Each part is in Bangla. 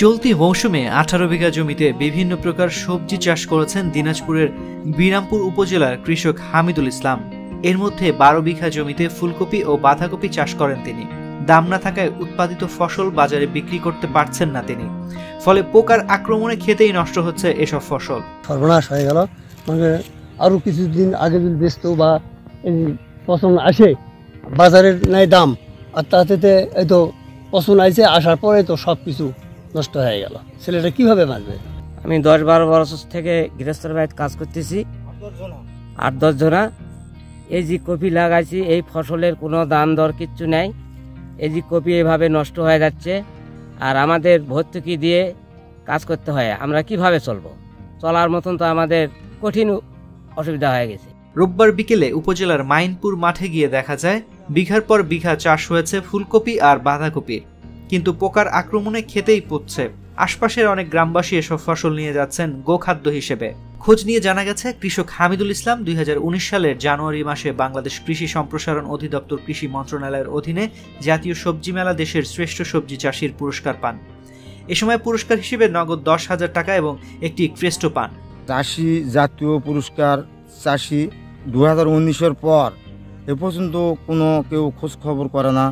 চলতি মৌসুমে আঠারো বিঘা জমিতে বিভিন্ন প্রকার সবজি চাষ করেছেন দিনাজপুরের বিরামপুর উপজেলার কৃষক হামিদুল ইসলাম। এর মধ্যে বারো বিঘা জমিতে ফুলকপি ও বাঁধাকপি চাষ করেন তিনি। দাম না থাকায় উৎপাদিত ফসল বাজারে বিক্রি করতে পারছেন না তিনি। ফলে পোকার আক্রমণে খেতেই নষ্ট হচ্ছে এসব ফসল। সর্বনাশ হয়ে গেল। মানে আরও কিছুদিন আগে যদি বেচতো বা পছন্দ আসে, বাজারের নাই দাম। আর তাতে এই তো পছন্দ আইছে, আসার পরে তো সব কিছু নষ্ট হয়ে গেল। ছেলেটা কীভাবে বাঁচবে? আমি দশ বারো বছর থেকে গৃহস্থর বাড়িতে কাজ করতেছি। আট দশ জনা এই যে কপি লাগাইছি এই ফসলের কোনো দাম দর কিচ্ছু নেই। এই যে কপি এভাবে নষ্ট হয়ে যাচ্ছে। আর আমাদের ভর্তুকি দিয়ে কাজ করতে হয়। আমরা কীভাবে চলবো? চলার মতন তো আমাদের কঠিন অসুবিধা হয়ে গেছে। রোববার বিকেলে উপজেলার মাইনপুর মাঠে গিয়ে দেখা যায় বিঘার পর বিঘা চাষ হয়েছে ফুলকপি আর বাঁধাকপির। কিন্তু পোকার আক্রমণে খেতেই পড়ছে আশপাশের অনেক গ্রামবাসী এসব ফসল নিয়ে যাচ্ছেন গোখাদ্য হিসেবে। খোঁজ নিয়ে জানা গেছে, কৃষক হামিদুল ইসলাম দুই হাজার উনিশ সালের জানুয়ারি মাসে বাংলাদেশ কৃষি সম্প্রসারণ অধিদপ্তর কৃষি মন্ত্রণালয়ের অধীনে জাতীয় সবজি মেলা দেশের শ্রেষ্ঠ সবজি চাষির পুরস্কার পান। এ সময় পুরস্কার হিসেবে নগদ দশ হাজার টাকা এবং একটি ক্রেস্টো পান। চাষি জাতীয় পুরস্কার চাষি দু হাজার উনিশের পর এ পর্যন্ত কোনো কেউ খোঁজ খবর করে না।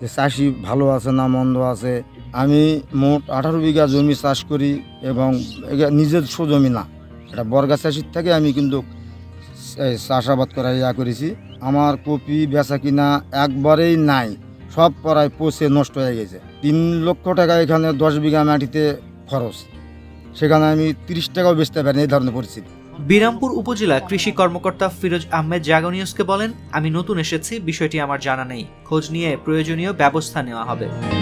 যে চাষি ভালো আছে না মন্দ আছে, আমি মোট আঠারো বিঘা জমি চাষ করি এবং নিজের জমি না। এটা বর্গা চাষির থেকে আমি কিন্তু চাষাবাদ করা ইয়া করেছি। আমার কপি বেচা কিনা একবারেই নাই, সব পড়ায় পচে নষ্ট হয়ে গেছে। তিন লক্ষ টাকা এখানে দশ বিঘা মাটিতে খরচ। সেখানে আমি তিরিশ টাকাও বেচতে পারিনি এই ধরনের পরিস্থিতি। বিরামপুর উপজেলা কৃষি কর্মকর্তা ফিরোজ আহমেদ জাগনিউসকে বলেন, আমি নতুন এসেছি, বিষয়টি আমার জানা নেই। খোঁজ নিয়ে প্রয়োজনীয় ব্যবস্থা নেওয়া হবে।